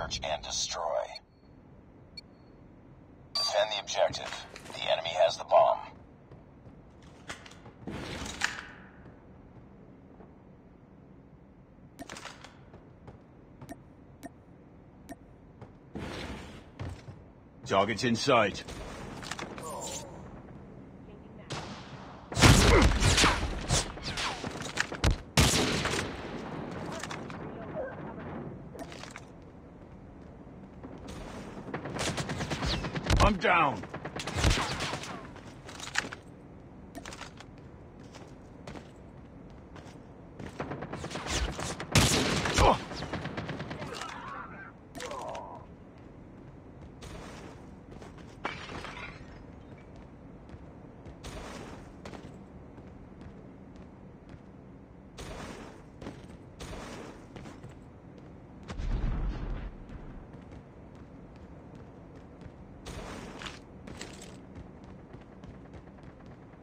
search and destroy. Defend the objective. The enemy has the bomb. Target's in sight. I'm down. Oh.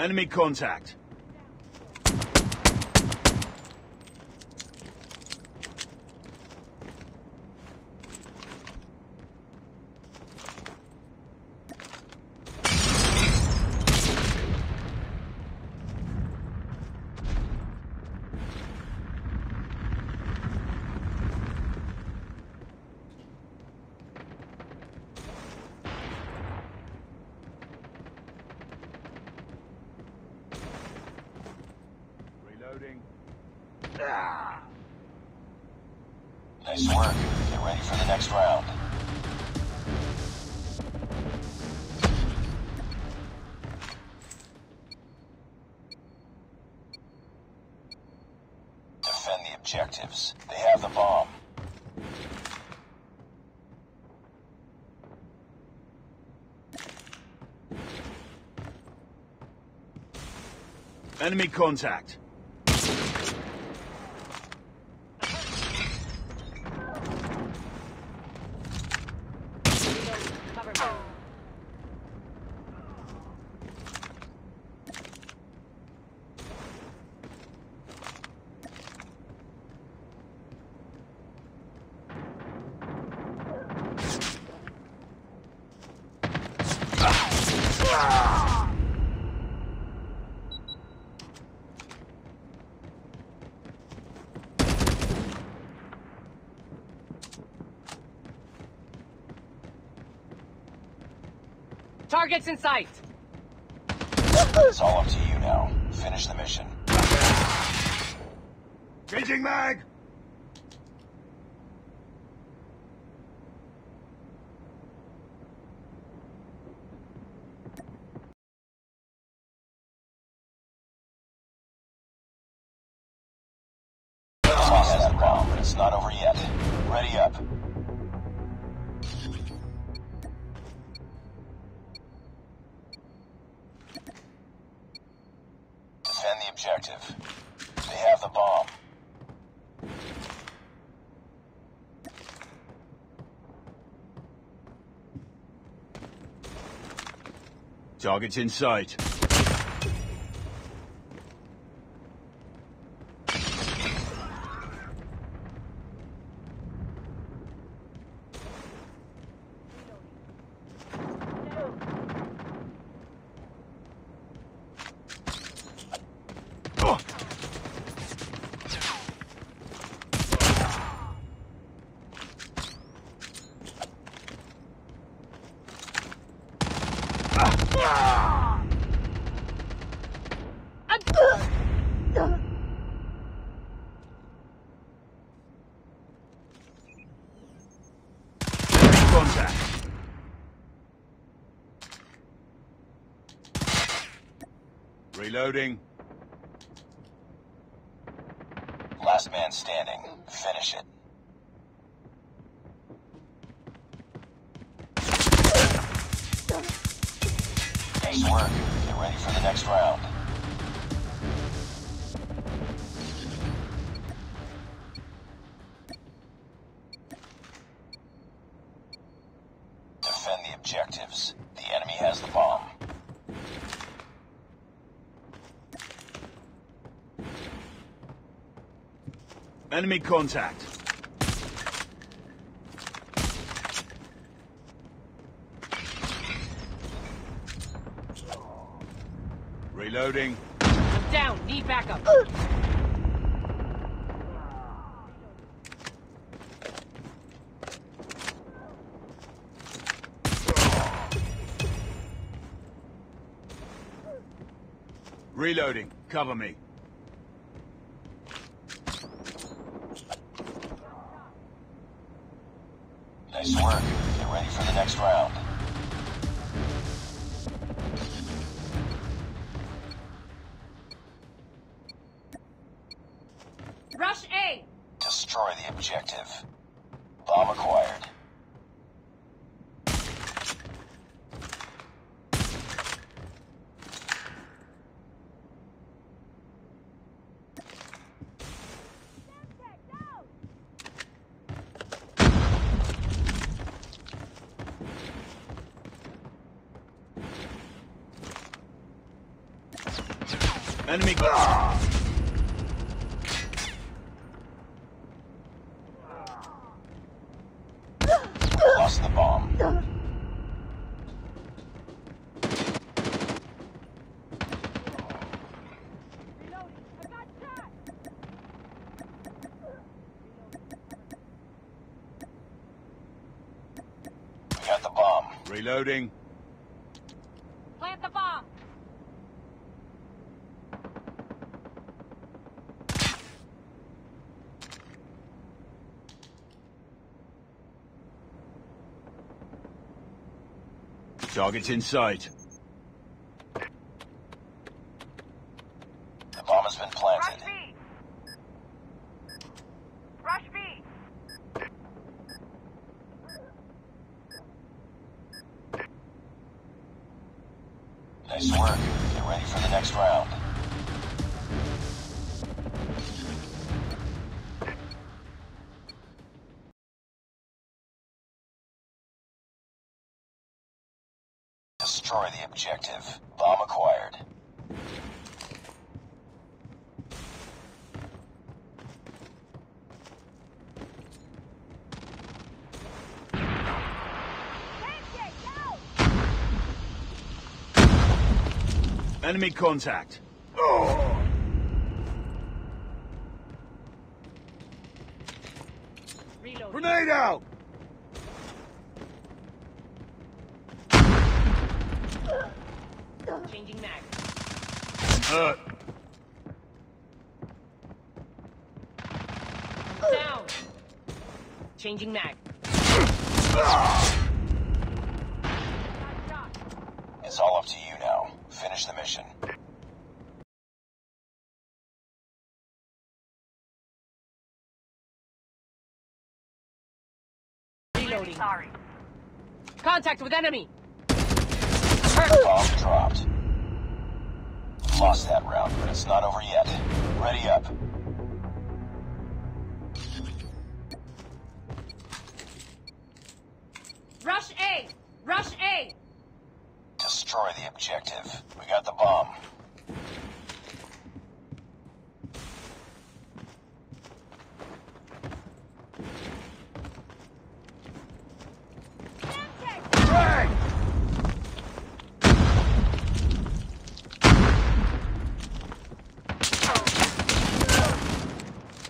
Enemy contact. Nice work. Get ready for the next round. Defend the objectives. They have the bomb. Enemy contact. Targets in sight. It's all up to you now. Finish the mission. Changing mag. Enemy has the bomb, but it's not over objective. They have the bomb. Target's in sight. Oh. Contact. Reloading. Last man standing. Finish it. Nice work. Get ready for the next round. Defend the objectives. The enemy has the bomb. Enemy contact. Reloading. I'm down. Need backup. Reloading. Cover me. Nice work. Get ready for the next round. Rush A. Destroy the objective. Bomb acquired. Enemy. Lost the bomb. Got the bomb. Reloading. Plant the bomb. Target's in sight. The bomb has been planted. Rush planted. B. Rush B. Nice work. Get ready for the next round. Objective. Bomb acquired. Enemy contact. Reload. Grenade out! Changing mag. Hurt. Down. Changing mag. It's all up to you now. Finish the mission. Reloading. Sorry. Contact with enemy. Hurt. Bomb dropped. Lost that round, but it's not over yet. Ready up. Rush A. Rush A. Destroy the objective. We got the bomb.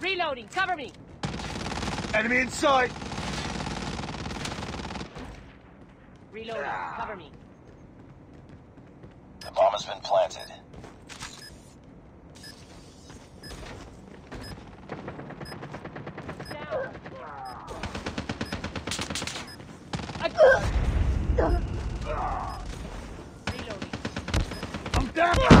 Reloading. Cover me. Enemy in sight. Reloading. Cover me. The bomb has been planted. Down. I- Reloading. I'm down.